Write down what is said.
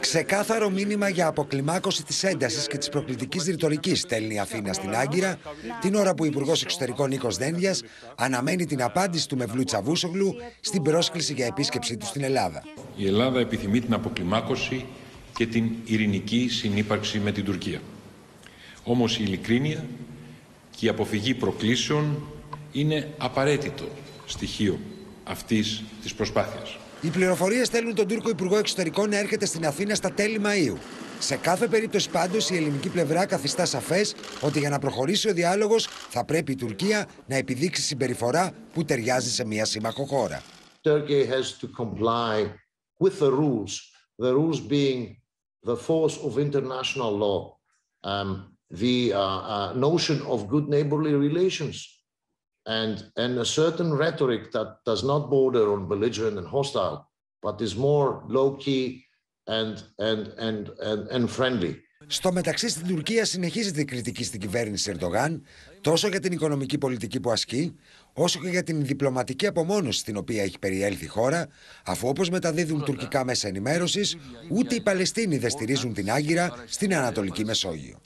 Ξεκάθαρο μήνυμα για αποκλιμάκωση της έντασης και της προκλητικής ρητορικής στέλνει η Αθήνα στην Άγκυρα, την ώρα που ο Υπουργός Εξωτερικών Νίκος Δένδιας αναμένει την απάντηση του Μευλού Τσαβούσογλου στην πρόσκληση για επίσκεψή του στην Ελλάδα. Η Ελλάδα επιθυμεί την αποκλιμάκωση και την ειρηνική συνύπαρξη με την Τουρκία. Όμως η ειλικρίνεια και η αποφυγή προκλήσεων είναι απαραίτητο στοιχείο αυτής της προσπάθειας. Οι πληροφορίες στέλνουν τον Τούρκο Υπουργό Εξωτερικών να έρχεται στην Αθήνα στα τέλη Μαΐου. Σε κάθε περίπτωση πάντως η ελληνική πλευρά καθιστά σαφές ότι για να προχωρήσει ο διάλογος θα πρέπει η Τουρκία να επιδείξει συμπεριφορά που ταιριάζει σε μια σύμμαχο χώρα. Turkey has to comply with the rules, the rules being the force of international law, um, the uh, uh, notion of good neighborly relations, and, and a certain rhetoric that does not border on belligerent and hostile, but is more low-key and, and, and, and, and friendly. Στο μεταξύ, στην Τουρκία συνεχίζεται η κριτική στην κυβέρνηση Ερντογάν τόσο για την οικονομική πολιτική που ασκεί, όσο και για την διπλωματική απομόνωση στην οποία έχει περιέλθει η χώρα, αφού όπως μεταδίδουν τουρκικά μέσα ενημέρωσης, ούτε οι Παλαιστίνοι δεν στηρίζουν την Άγκυρα στην Ανατολική Μεσόγειο.